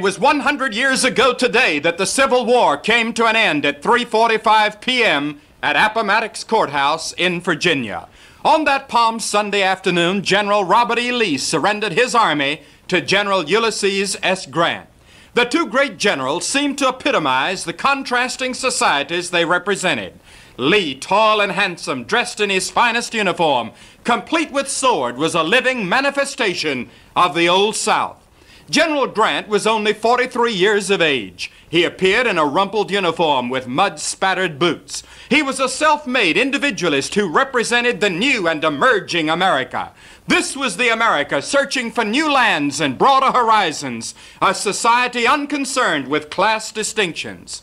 It was 100 years ago today that the Civil War came to an end at 3:45 p.m. at Appomattox Courthouse in Virginia. On that Palm Sunday afternoon, General Robert E. Lee surrendered his army to General Ulysses S. Grant. The two great generals seemed to epitomize the contrasting societies they represented. Lee, tall and handsome, dressed in his finest uniform, complete with sword, was a living manifestation of the Old South. General Grant was only 43 years of age. He appeared in a rumpled uniform with mud spattered boots. He was a self made individualist who represented the new and emerging America. This was the America searching for new lands and broader horizons, a society unconcerned with class distinctions.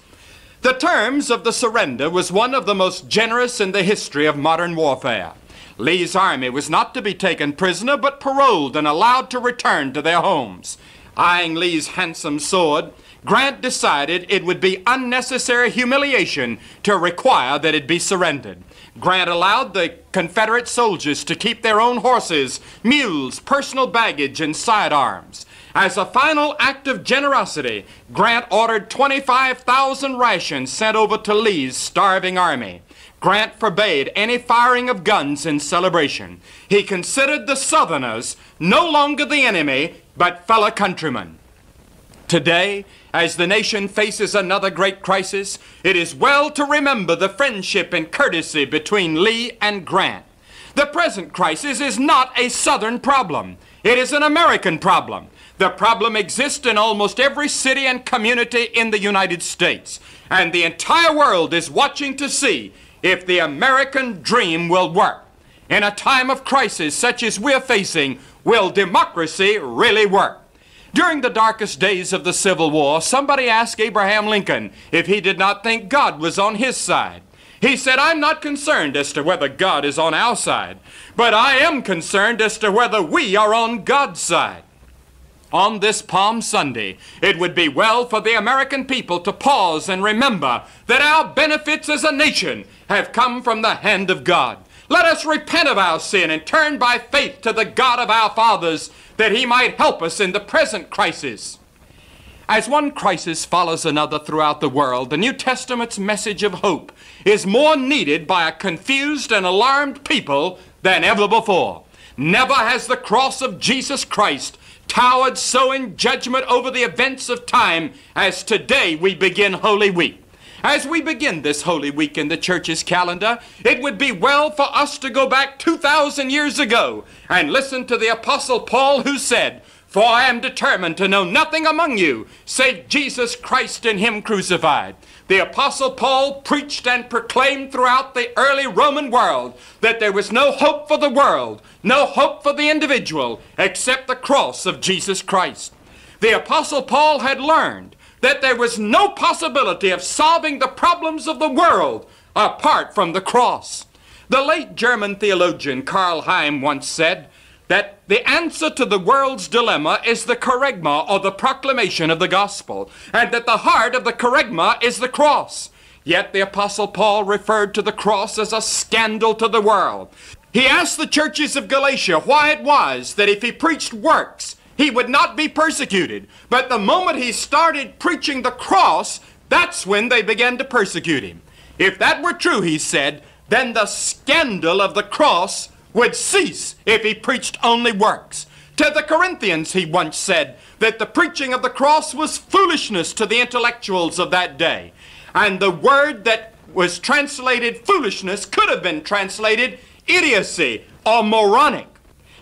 The terms of the surrender was one of the most generous in the history of modern warfare. Lee's army was not to be taken prisoner, but paroled and allowed to return to their homes. Eyeing Lee's handsome sword, Grant decided it would be unnecessary humiliation to require that it be surrendered. Grant allowed the Confederate soldiers to keep their own horses, mules, personal baggage, and sidearms. As a final act of generosity, Grant ordered 25,000 rations sent over to Lee's starving army. Grant forbade any firing of guns in celebration. He considered the Southerners no longer the enemy, but fellow countrymen. Today, as the nation faces another great crisis, it is well to remember the friendship and courtesy between Lee and Grant. The present crisis is not a Southern problem. It is an American problem. The problem exists in almost every city and community in the United States. And the entire world is watching to see if the American dream will work. In a time of crisis such as we're facing, will democracy really work? During the darkest days of the Civil War, somebody asked Abraham Lincoln if he did not think God was on his side. He said, I'm not concerned as to whether God is on our side, but I am concerned as to whether we are on God's side. On this Palm Sunday, it would be well for the American people to pause and remember that our benefits as a nation have come from the hand of God. Let us repent of our sin and turn by faith to the God of our fathers that he might help us in the present crisis. As one crisis follows another throughout the world, the New Testament's message of hope is more needed by a confused and alarmed people than ever before. Never has the cross of Jesus Christ towered so in judgment over the events of time as today we begin Holy Week. As we begin this Holy Week in the church's calendar, it would be well for us to go back 2,000 years ago and listen to the Apostle Paul who said, For I am determined to know nothing among you save Jesus Christ and Him crucified. The Apostle Paul preached and proclaimed throughout the early Roman world that there was no hope for the world, no hope for the individual, except the cross of Jesus Christ. The Apostle Paul had learned that there was no possibility of solving the problems of the world apart from the cross. The late German theologian Karl Heim once said that the answer to the world's dilemma is the kerygma or the proclamation of the gospel, and that the heart of the kerygma is the cross. Yet the Apostle Paul referred to the cross as a scandal to the world. He asked the churches of Galatia why it was that if he preached works, he would not be persecuted. But the moment he started preaching the cross, that's when they began to persecute him. If that were true, he said, then the scandal of the cross would cease if he preached only works. To the Corinthians, he once said that the preaching of the cross was foolishness to the intellectuals of that day. And the word that was translated foolishness could have been translated idiocy or moronic.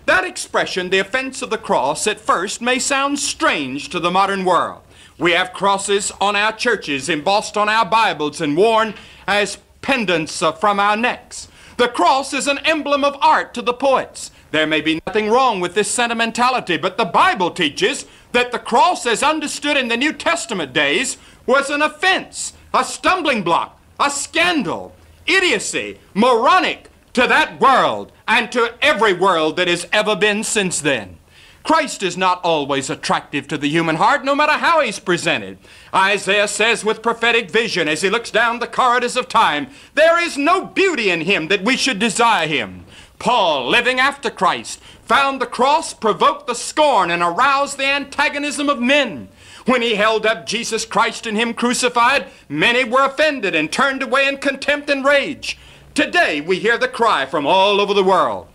That expression, the offense of the cross, at first may sound strange to the modern world. We have crosses on our churches, embossed on our Bibles, and worn as pendants from our necks. The cross is an emblem of art to the poets. There may be nothing wrong with this sentimentality, but the Bible teaches that the cross, as understood in the New Testament days, was an offense, a stumbling block, a scandal, idiocy, moronic, to that world and to every world that has ever been since then. Christ is not always attractive to the human heart, no matter how he's presented. Isaiah says with prophetic vision as he looks down the corridors of time, there is no beauty in him that we should desire him. Paul, living after Christ, found the cross provoked the scorn and aroused the antagonism of men. When he held up Jesus Christ and him crucified, many were offended and turned away in contempt and rage. Today we hear the cry from all over the world.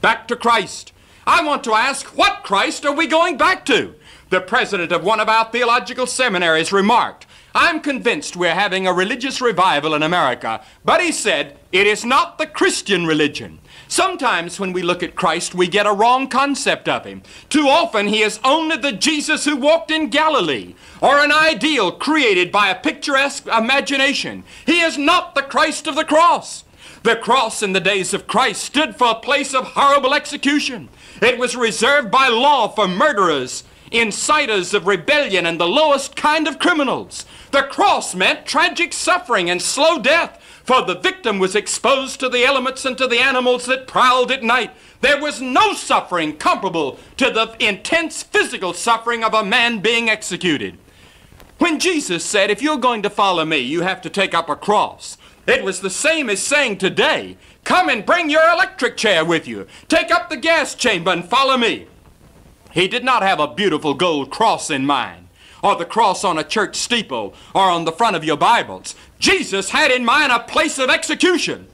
Back to Christ. I want to ask, what Christ are we going back to? The president of one of our theological seminaries remarked, I'm convinced we're having a religious revival in America, but he said, it is not the Christian religion. Sometimes when we look at Christ, we get a wrong concept of him. Too often, he is only the Jesus who walked in Galilee, or an ideal created by a picturesque imagination. He is not the Christ of the cross. The cross in the days of Christ stood for a place of horrible execution. It was reserved by law for murderers, inciters of rebellion, and the lowest kind of criminals. The cross meant tragic suffering and slow death, for the victim was exposed to the elements and to the animals that prowled at night. There was no suffering comparable to the intense physical suffering of a man being executed. When Jesus said, If you're going to follow me, you have to take up a cross, it was the same as saying today, Come and bring your electric chair with you. Take up the gas chamber and follow me. He did not have a beautiful gold cross in mind or the cross on a church steeple or on the front of your Bibles. Jesus had in mind a place of execution.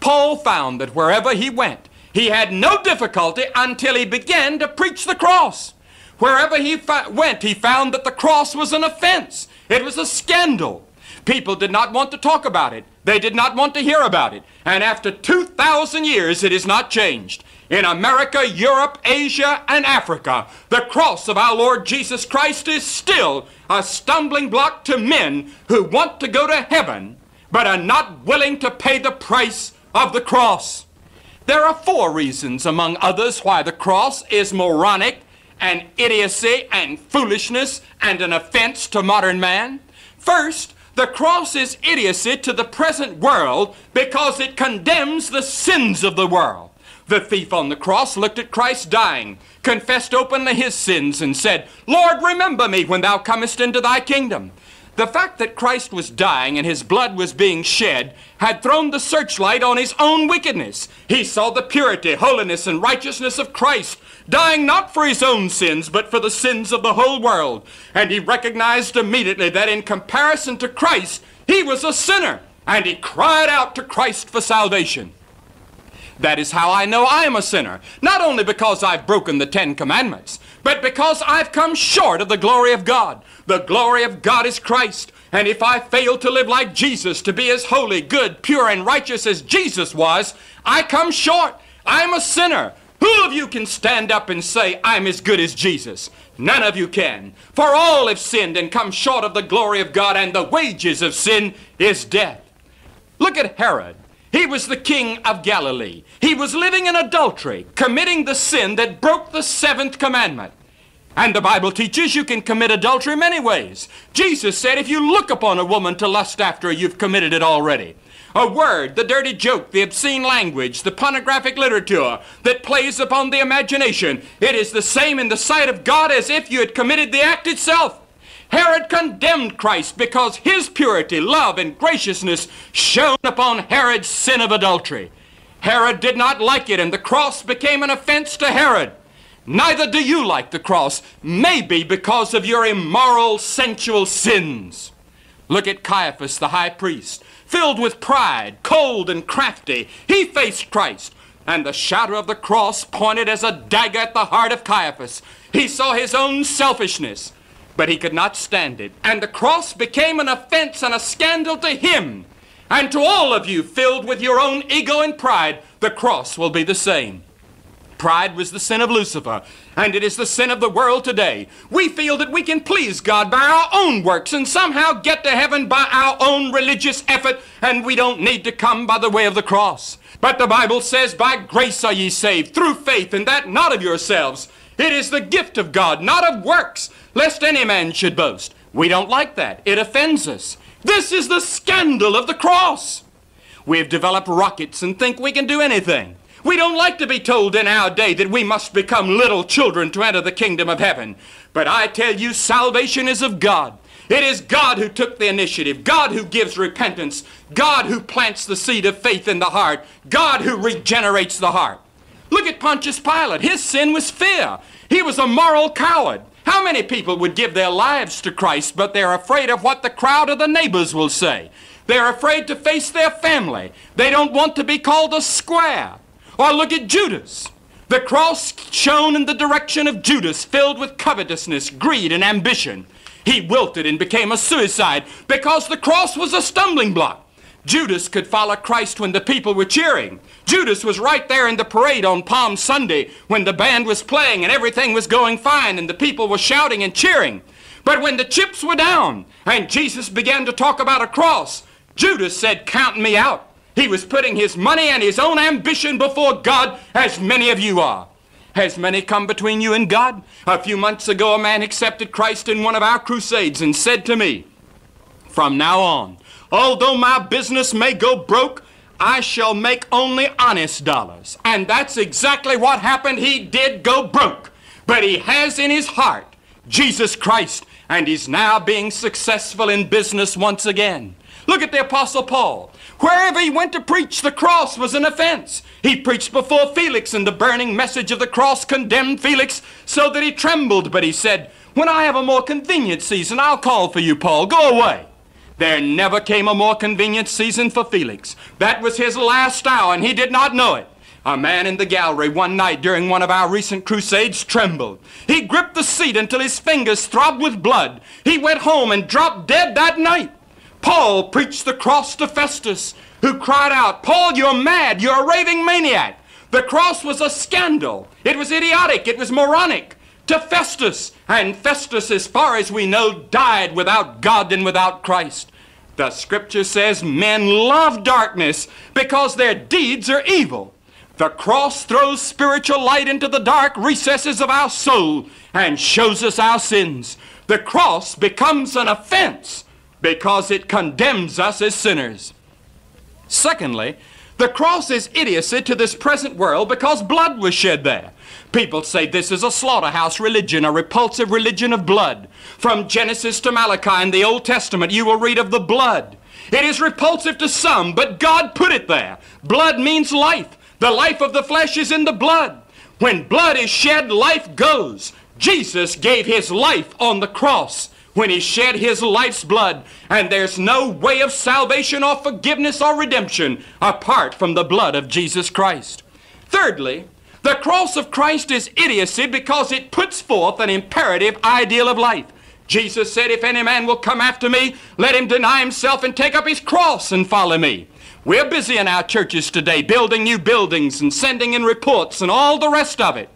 Paul found that wherever he went, he had no difficulty until he began to preach the cross. Wherever he went, he found that the cross was an offense. It was a scandal. People did not want to talk about it. They did not want to hear about it. And after 2,000 years, it has not changed in America, Europe, Asia, and Africa, the cross of our Lord Jesus Christ is still a stumbling block to men who want to go to heaven but are not willing to pay the price of the cross. There are four reasons, among others, why the cross is moronic and idiocy and foolishness and an offense to modern man. First, the cross is idiocy to the present world because it condemns the sins of the world. The thief on the cross looked at Christ dying, confessed openly his sins, and said, Lord, remember me when thou comest into thy kingdom. The fact that Christ was dying and his blood was being shed had thrown the searchlight on his own wickedness. He saw the purity, holiness, and righteousness of Christ, dying not for his own sins, but for the sins of the whole world. And he recognized immediately that in comparison to Christ, he was a sinner, and he cried out to Christ for salvation. That is how I know I am a sinner. Not only because I've broken the Ten Commandments, but because I've come short of the glory of God. The glory of God is Christ. And if I fail to live like Jesus, to be as holy, good, pure, and righteous as Jesus was, I come short. I'm a sinner. Who of you can stand up and say, I'm as good as Jesus? None of you can. For all have sinned and come short of the glory of God, and the wages of sin is death. Look at Herod. He was the king of Galilee. He was living in adultery, committing the sin that broke the seventh commandment. And the Bible teaches you can commit adultery many ways. Jesus said if you look upon a woman to lust after her, you've committed it already. A word, the dirty joke, the obscene language, the pornographic literature that plays upon the imagination, it is the same in the sight of God as if you had committed the act itself. Herod condemned Christ because his purity, love, and graciousness shone upon Herod's sin of adultery. Herod did not like it, and the cross became an offense to Herod. Neither do you like the cross, maybe because of your immoral, sensual sins. Look at Caiaphas, the high priest, filled with pride, cold and crafty. He faced Christ, and the shadow of the cross pointed as a dagger at the heart of Caiaphas. He saw his own selfishness but he could not stand it. And the cross became an offense and a scandal to him. And to all of you filled with your own ego and pride, the cross will be the same. Pride was the sin of Lucifer, and it is the sin of the world today. We feel that we can please God by our own works and somehow get to heaven by our own religious effort, and we don't need to come by the way of the cross. But the Bible says, By grace are ye saved, through faith, and that not of yourselves. It is the gift of God, not of works, lest any man should boast. We don't like that. It offends us. This is the scandal of the cross. We've developed rockets and think we can do anything. We don't like to be told in our day that we must become little children to enter the kingdom of heaven. But I tell you, salvation is of God. It is God who took the initiative, God who gives repentance, God who plants the seed of faith in the heart, God who regenerates the heart. Look at Pontius Pilate. His sin was fear. He was a moral coward. How many people would give their lives to Christ, but they're afraid of what the crowd or the neighbors will say? They're afraid to face their family. They don't want to be called a square. Or look at Judas. The cross shone in the direction of Judas, filled with covetousness, greed, and ambition. He wilted and became a suicide because the cross was a stumbling block. Judas could follow Christ when the people were cheering. Judas was right there in the parade on Palm Sunday when the band was playing and everything was going fine and the people were shouting and cheering. But when the chips were down and Jesus began to talk about a cross, Judas said, Count me out. He was putting his money and his own ambition before God, as many of you are. Has many come between you and God? A few months ago, a man accepted Christ in one of our crusades and said to me, From now on, although my business may go broke, I shall make only honest dollars. And that's exactly what happened. He did go broke. But he has in his heart Jesus Christ, and he's now being successful in business once again. Look at the Apostle Paul. Wherever he went to preach, the cross was an offense. He preached before Felix, and the burning message of the cross condemned Felix so that he trembled. But he said, When I have a more convenient season, I'll call for you, Paul. Go away. There never came a more convenient season for Felix. That was his last hour, and he did not know it. A man in the gallery one night during one of our recent crusades trembled. He gripped the seat until his fingers throbbed with blood. He went home and dropped dead that night. Paul preached the cross to Festus, who cried out, Paul, you're mad. You're a raving maniac. The cross was a scandal. It was idiotic. It was moronic. To Festus. And Festus, as far as we know, died without God and without Christ. The scripture says men love darkness because their deeds are evil. The cross throws spiritual light into the dark recesses of our soul and shows us our sins. The cross becomes an offense because it condemns us as sinners. Secondly, the cross is idiocy to this present world because blood was shed there. People say this is a slaughterhouse religion, a repulsive religion of blood. From Genesis to Malachi in the Old Testament, you will read of the blood. It is repulsive to some, but God put it there. Blood means life. The life of the flesh is in the blood. When blood is shed, life goes. Jesus gave his life on the cross when he shed his life's blood, and there's no way of salvation or forgiveness or redemption apart from the blood of Jesus Christ. Thirdly, the cross of Christ is idiocy because it puts forth an imperative ideal of life. Jesus said, If any man will come after me, let him deny himself and take up his cross and follow me. We're busy in our churches today building new buildings and sending in reports and all the rest of it.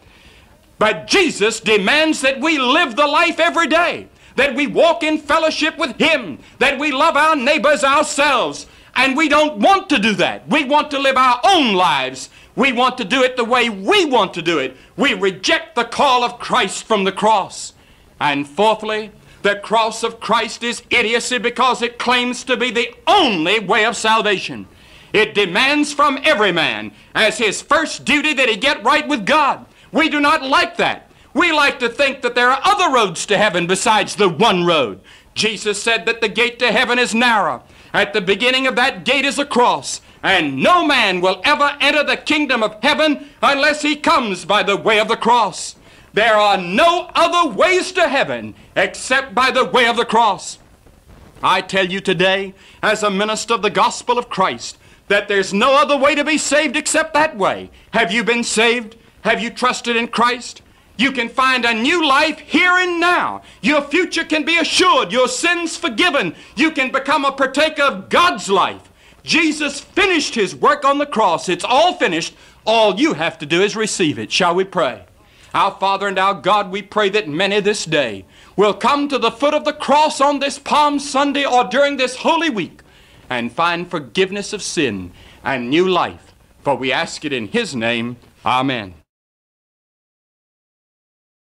But Jesus demands that we live the life every day that we walk in fellowship with Him, that we love our neighbors ourselves. And we don't want to do that. We want to live our own lives. We want to do it the way we want to do it. We reject the call of Christ from the cross. And fourthly, the cross of Christ is idiocy because it claims to be the only way of salvation. It demands from every man as his first duty that he get right with God. We do not like that. We like to think that there are other roads to heaven besides the one road. Jesus said that the gate to heaven is narrow. At the beginning of that gate is a cross, and no man will ever enter the kingdom of heaven unless he comes by the way of the cross. There are no other ways to heaven except by the way of the cross. I tell you today, as a minister of the gospel of Christ, that there's no other way to be saved except that way. Have you been saved? Have you trusted in Christ? You can find a new life here and now. Your future can be assured, your sins forgiven. You can become a partaker of God's life. Jesus finished his work on the cross. It's all finished. All you have to do is receive it. Shall we pray? Our Father and our God, we pray that many this day will come to the foot of the cross on this Palm Sunday or during this Holy Week and find forgiveness of sin and new life. For we ask it in His name. Amen.